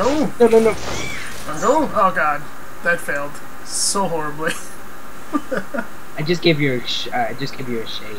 Go! No, no, no. Go! Oh god. That failed. So horribly. I just give you a sh- uh, I just give you a shade.